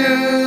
shoes.